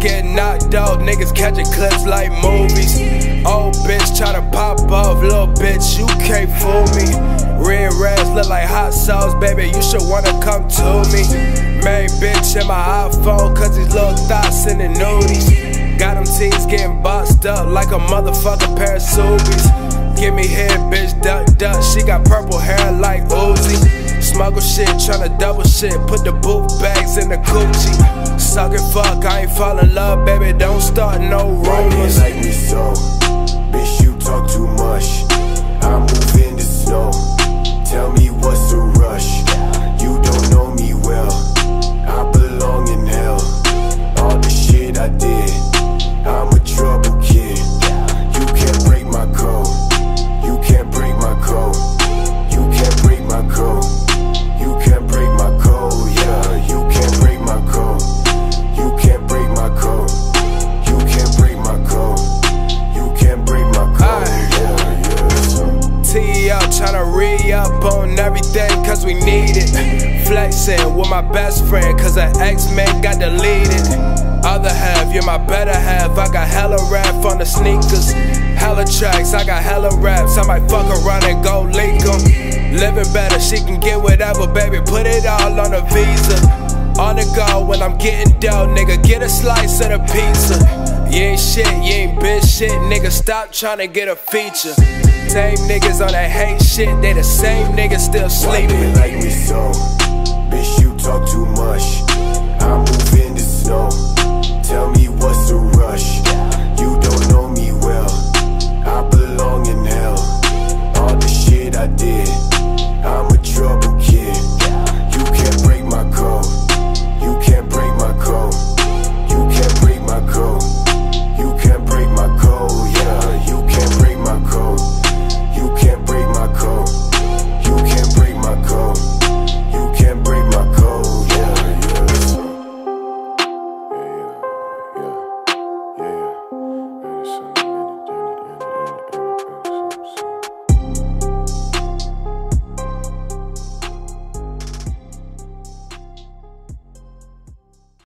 get knocked out, niggas catching clips like movies. Old bitch try to pop off, little bitch, you can't fool me. Red rags look like hot sauce, baby, you should wanna come to me. Main bitch in my iPhone, cause these little thoughts in the nudies. Got them teens getting boxed up like a motherfucking pair of Subies. Give me head, bitch, duck, duck. She got purple hair like. Smuggle shit, tryna double shit. Put the boot bags in the coochie. Suck it, fuck, I ain't fall in love, baby. Don't start no rumors. like me so, tryna re up on everything, cause we need it. Flexing with my best friend, cause her ex man got deleted. Other half, you're my better half. I got hella rap on the sneakers. Hella tracks, I got hella raps. I might fuck around and go leak 'em. Living better, she can get whatever, baby. Put it all on a visa. On the go when I'm getting dough, nigga. Get a slice of the pizza. You ain't shit, you ain't bitch shit, nigga. Stop trying to get a feature. Same niggas on that hate shit, they the same niggas still sleeping. Like me so, bitch, you talk too much.